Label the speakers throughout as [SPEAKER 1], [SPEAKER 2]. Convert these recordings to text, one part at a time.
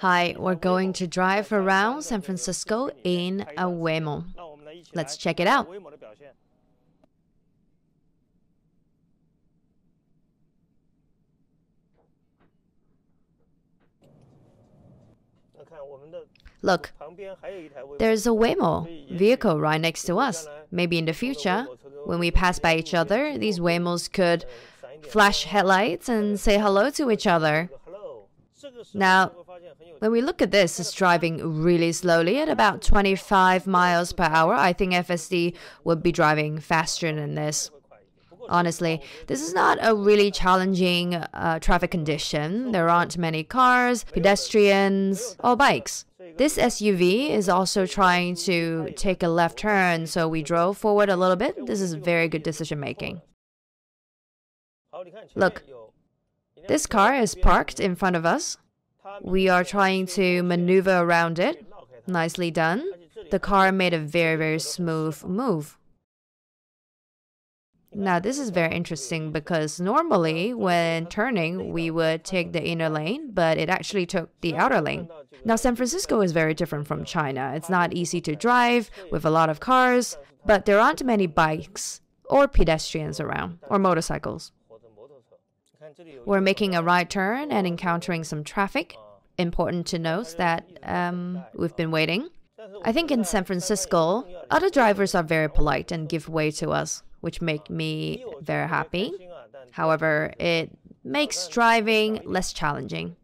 [SPEAKER 1] Hi, we're going to drive around San Francisco in a Waymo. Let's check it out. Look, there's a Waymo vehicle right next to us. Maybe in the future, when we pass by each other, these Waymos could flash headlights and say hello to each other. Now, when we look at this, it's driving really slowly at about 25 miles per hour. I think FSD would be driving faster than this. Honestly, this is not a really challenging uh, traffic condition. There aren't many cars, pedestrians, or bikes. This SUV is also trying to take a left turn, so we drove forward a little bit. This is very good decision making. Look, this car is parked in front of us. We are trying to maneuver around it. Nicely done. The car made a very, very smooth move. Now, this is very interesting because normally when turning, we would take the inner lane, but it actually took the outer lane. Now, San Francisco is very different from China. It's not easy to drive with a lot of cars, but there aren't many bikes or pedestrians around or motorcycles. We're making a right turn and encountering some traffic. Important to note that um, we've been waiting. I think in San Francisco, other drivers are very polite and give way to us which make me very happy. However, it makes driving less challenging.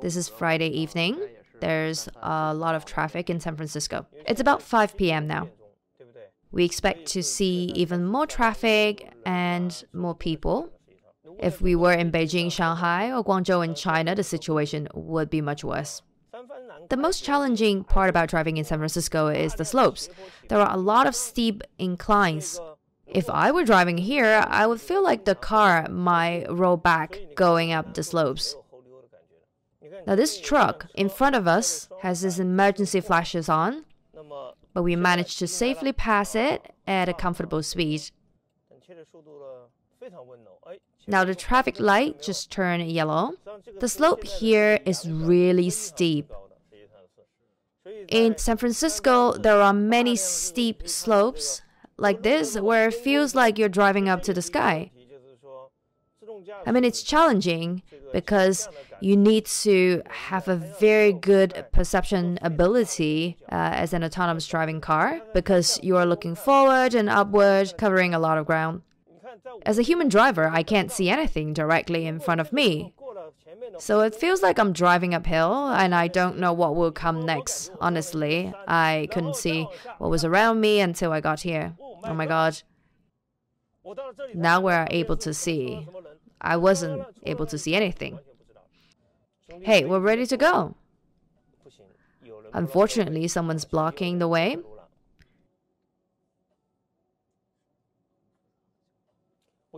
[SPEAKER 1] This is Friday evening. There's a lot of traffic in San Francisco. It's about 5 p.m. now. We expect to see even more traffic and more people. If we were in Beijing, Shanghai, or Guangzhou in China, the situation would be much worse. The most challenging part about driving in San Francisco is the slopes. There are a lot of steep inclines. If I were driving here, I would feel like the car might roll back going up the slopes. Now, this truck in front of us has its emergency flashes on, but we managed to safely pass it at a comfortable speed. Now the traffic light just turned yellow. The slope here is really steep. In San Francisco, there are many steep slopes like this where it feels like you're driving up to the sky. I mean, it's challenging because you need to have a very good perception ability uh, as an autonomous driving car because you are looking forward and upward, covering a lot of ground. As a human driver, I can't see anything directly in front of me. So it feels like I'm driving uphill and I don't know what will come next. Honestly, I couldn't see what was around me until I got here. Oh my god. Now we're able to see. I wasn't able to see anything. Hey, we're ready to go. Unfortunately, someone's blocking the way.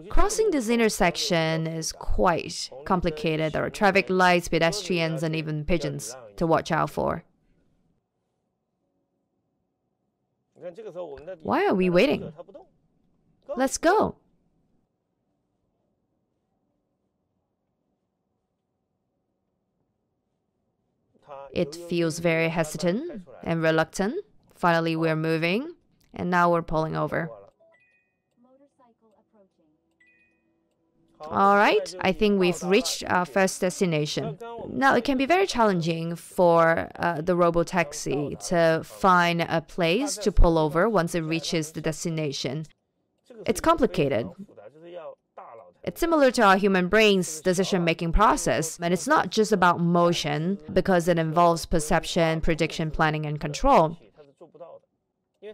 [SPEAKER 1] Crossing this intersection is quite complicated. There are traffic lights, pedestrians, and even pigeons to watch out for. Why are we waiting? Let's go. It feels very hesitant and reluctant. Finally, we're moving, and now we're pulling over. All right, I think we've reached our first destination. Now, it can be very challenging for uh, the robo-taxi to find a place to pull over once it reaches the destination. It's complicated. It's similar to our human brain's decision-making process, and it's not just about motion because it involves perception, prediction, planning, and control.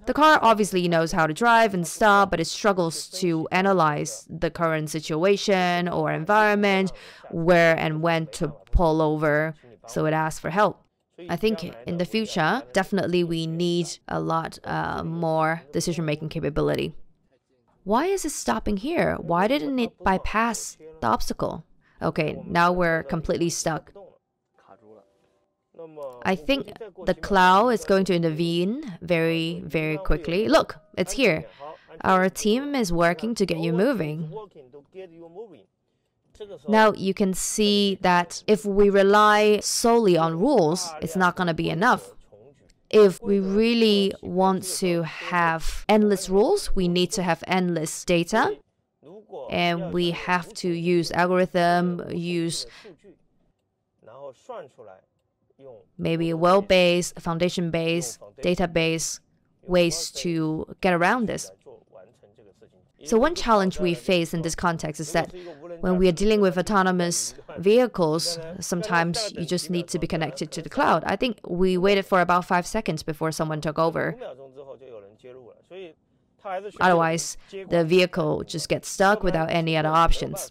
[SPEAKER 1] The car obviously knows how to drive and stop, but it struggles to analyze the current situation or environment, where and when to pull over, so it asks for help. I think in the future, definitely we need a lot uh, more decision making capability. Why is it stopping here? Why didn't it bypass the obstacle? Okay, now we're completely stuck. I think the cloud is going to intervene very, very quickly. Look, it's here. Our team is working to get you moving. Now you can see that if we rely solely on rules, it's not going to be enough. If we really want to have endless rules, we need to have endless data and we have to use algorithm, use maybe a well-based, foundation-based, database ways to get around this. So one challenge we face in this context is that when we are dealing with autonomous vehicles, uh, sometimes you just need to be connected to the cloud. I think we waited for about five seconds before someone took over. Otherwise, the vehicle just gets stuck without any other options.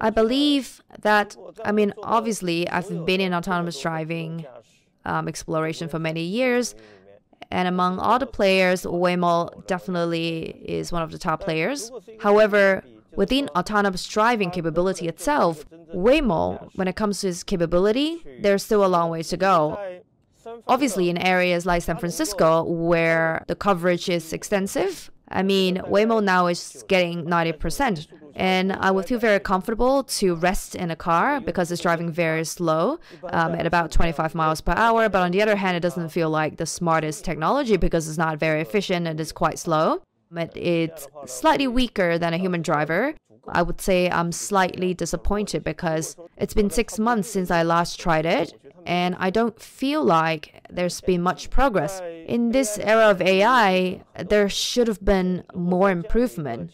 [SPEAKER 1] I believe that, I mean, obviously, I've been in autonomous driving um, exploration for many years, and among all the players, Waymo definitely is one of the top players. However, within autonomous driving capability itself, Waymo, when it comes to its capability, there's still a long way to go. Obviously, in areas like San Francisco, where the coverage is extensive, I mean, Waymo now is getting 90%. And I would feel very comfortable to rest in a car because it's driving very slow um, at about 25 miles per hour. But on the other hand, it doesn't feel like the smartest technology because it's not very efficient and it's quite slow. But it's slightly weaker than a human driver. I would say I'm slightly disappointed because it's been six months since I last tried it, and I don't feel like there's been much progress. In this era of AI, there should have been more improvement.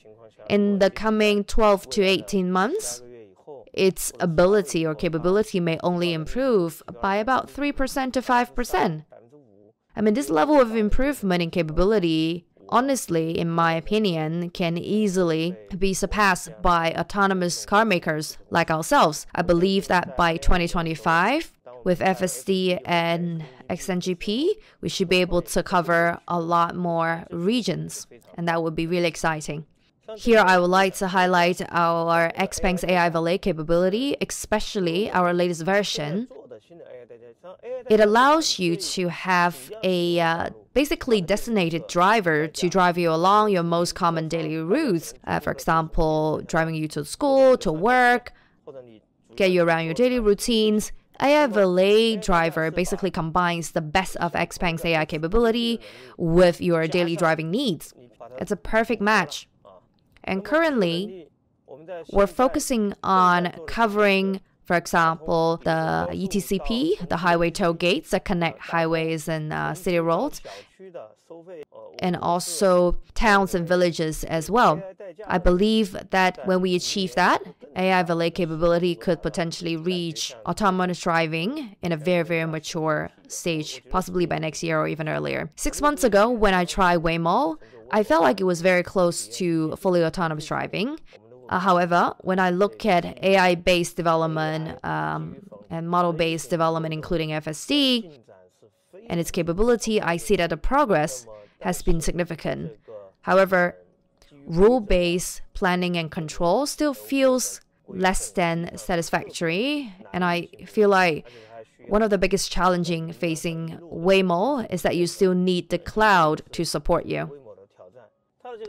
[SPEAKER 1] In the coming 12 to 18 months, its ability or capability may only improve by about 3% to 5%. I mean, this level of improvement in capability honestly, in my opinion, can easily be surpassed by autonomous car makers like ourselves. I believe that by 2025, with FSD and XNGP, we should be able to cover a lot more regions, and that would be really exciting. Here, I would like to highlight our XPeng's AI Valet capability, especially our latest version. It allows you to have a uh, basically designated driver to drive you along your most common daily routes. Uh, for example, driving you to school, to work, get you around your daily routines. AI Valet Driver basically combines the best of XPeng's AI capability with your daily driving needs. It's a perfect match. And currently, we're focusing on covering for example, the ETCP, the highway toll gates that connect highways and uh, city roads, and also towns and villages as well. I believe that when we achieve that, AI valet capability could potentially reach autonomous driving in a very, very mature stage, possibly by next year or even earlier. Six months ago, when I tried Waymo, I felt like it was very close to fully autonomous driving. Uh, however, when I look at AI-based development um, and model-based development, including FSD, and its capability, I see that the progress has been significant. However, rule-based planning and control still feels less than satisfactory, and I feel like one of the biggest challenging facing Waymo is that you still need the cloud to support you.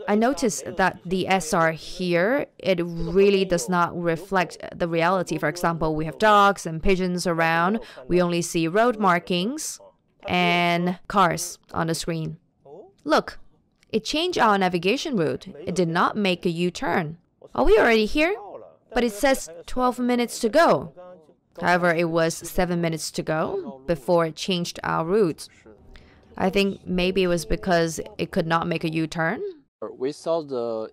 [SPEAKER 1] I noticed that the SR here, it really does not reflect the reality. For example, we have dogs and pigeons around. We only see road markings and cars on the screen. Look, it changed our navigation route. It did not make a U-turn. Are we already here? But it says 12 minutes to go. However, it was 7 minutes to go before it changed our route. I think maybe it was because it could not make a U-turn
[SPEAKER 2] we saw the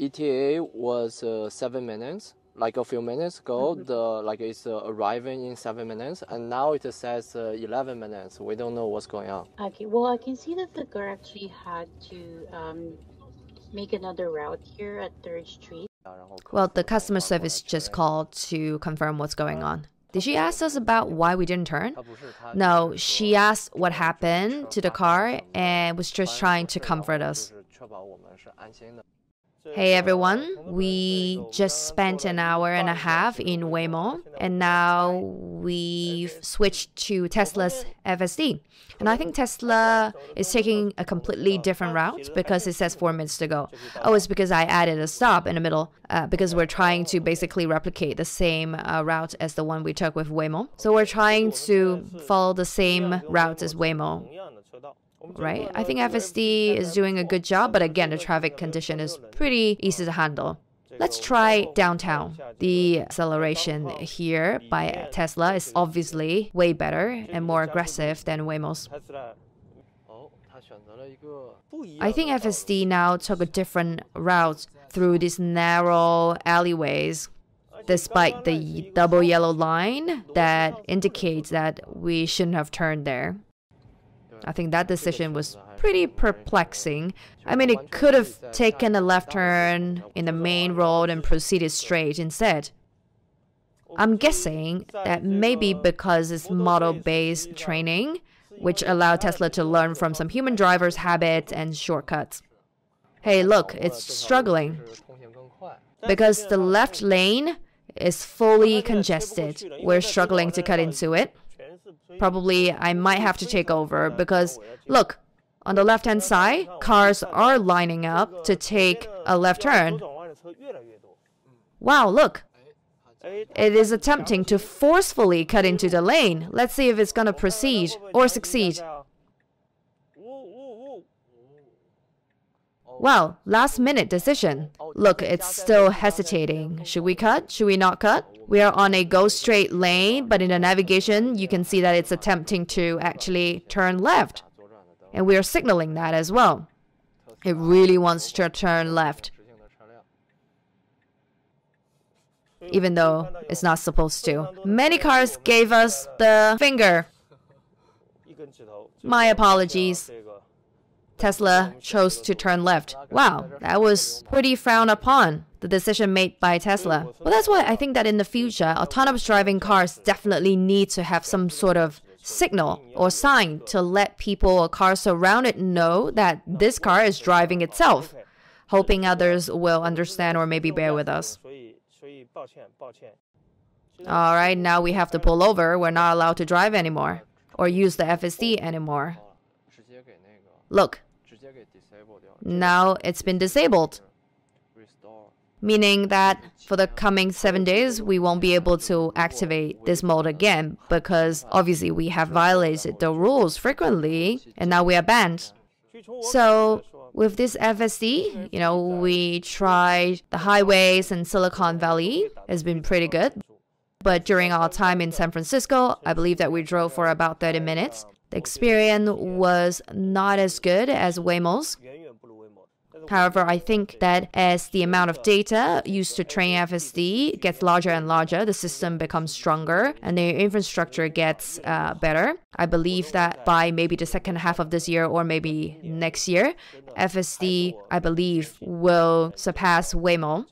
[SPEAKER 2] ETA was uh, seven minutes, like a few minutes ago. Mm-hmm. The like it's uh, arriving in seven minutes, and now it says uh, eleven minutes. We don't know what's going on.
[SPEAKER 3] Okay, well I can see that the car actually had to um, make another route here at Third Street.
[SPEAKER 1] Well, the customer service just called to confirm what's going on. Did she ask us about why we didn't turn? No, she asked what happened to the car and was just trying to comfort us. Hey everyone, we just spent an hour and a half in Waymo and now we've switched to Tesla's FSD. And I think Tesla is taking a completely different route because it says four minutes to go. Oh, it's because I added a stop in the middle uh, because we're trying to basically replicate the same uh, route as the one we took with Waymo. So we're trying to follow the same route as Waymo right? I think FSD is doing a good job, but again, the traffic condition is pretty easy to handle. Let's try downtown. The acceleration here by Tesla is obviously way better and more aggressive than Waymo's. I think FSD now took a different route through these narrow alleyways despite the double yellow line that indicates that we shouldn't have turned there. I think that decision was pretty perplexing. I mean, it could have taken a left turn in the main road and proceeded straight instead. I'm guessing that maybe because it's model-based training, which allowed Tesla to learn from some human drivers' habits and shortcuts. Hey, look, it's struggling. Because the left lane is fully congested. We're struggling to cut into it. Probably I might have to take over because look, on the left hand side, cars are lining up to take a left turn. Wow, look, it is attempting to forcefully cut into the lane. Let's see if it's gonna proceed or succeed. Wow, last minute decision. Look, it's still hesitating. Should we cut? Should we not cut? We are on a go straight lane, but in the navigation, you can see that it's attempting to actually turn left. And we are signaling that as well. It really wants to turn left, even though it's not supposed to. Many cars gave us the finger. My apologies. Tesla chose to turn left. Wow, that was pretty frowned upon, the decision made by Tesla. Well, that's why I think that in the future, autonomous driving cars definitely need to have some sort of signal or sign to let people or cars around it know that this car is driving itself, hoping others will understand or maybe bear with us. All right, now we have to pull over. We're not allowed to drive anymore or use the FSD anymore. Look, now it's been disabled, meaning that for the coming seven days, we won't be able to activate this mode again because obviously we have violated the rules frequently and now we are banned. So with this FSD, you know, we tried the highways in Silicon Valley. It's been pretty good. But during our time in San Francisco, I believe that we drove for about 30 minutes. The experience was not as good as Waymo's. However, I think that as the amount of data used to train FSD gets larger and larger, the system becomes stronger and the infrastructure gets uh, better. I believe that by maybe the second half of this year or maybe next year, FSD, I believe, will surpass Waymo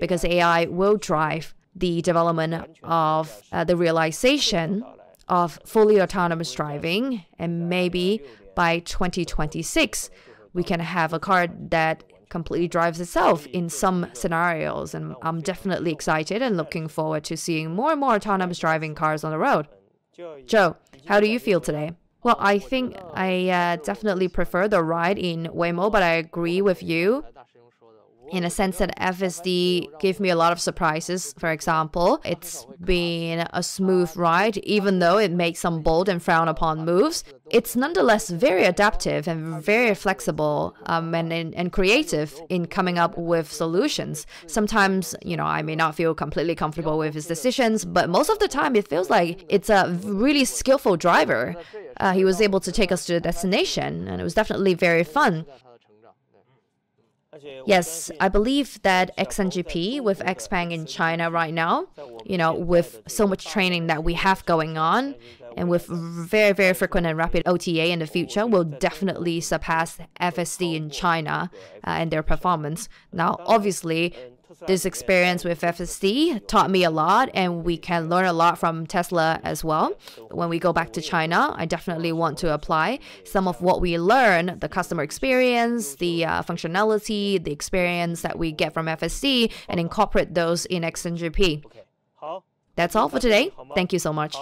[SPEAKER 1] because AI will drive the development of uh, the realization of fully autonomous driving. And maybe by 2026, we can have a car that completely drives itself in some scenarios. And I'm definitely excited and looking forward to seeing more and more autonomous driving cars on the road. Joe, how do you feel today? Well, I think I uh, definitely prefer the ride in Waymo, but I agree with you in a sense that FSD gave me a lot of surprises. For example, it's been a smooth ride, even though it makes some bold and frown upon moves. It's nonetheless very adaptive and very flexible um, and, and, creative in coming up with solutions. Sometimes, you know, I may not feel completely comfortable with his decisions, but most of the time it feels like it's a really skillful driver. Uh, he was able to take us to the destination, and it was definitely very fun. Yes, I believe that XNGP with Xpeng in China right now, you know, with so much training that we have going on, and with very, very frequent and rapid OTA in the future, will definitely surpass FSD in China uh, and their performance. Now, obviously, this experience with FSD taught me a lot, and we can learn a lot from Tesla as well. When we go back to China, I definitely want to apply some of what we learn the customer experience, the uh, functionality, the experience that we get from FSD, and incorporate those in XNGP. That's all for today. Thank you so much.